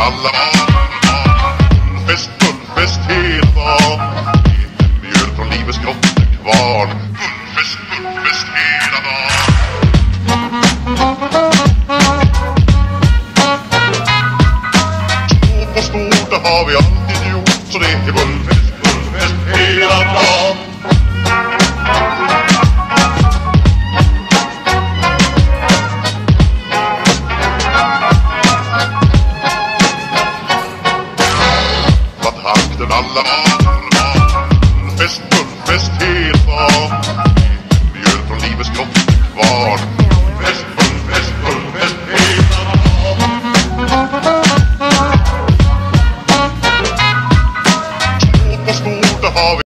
Alla barn? Fest, fullfest hela dagen Lite mjöl från livets grottekvarn Fullfest, fullfest hela dagen. Stort på stort, det har vi allt! festen alla armar Fest, full fest, helt av. Mjöl från livets kropp.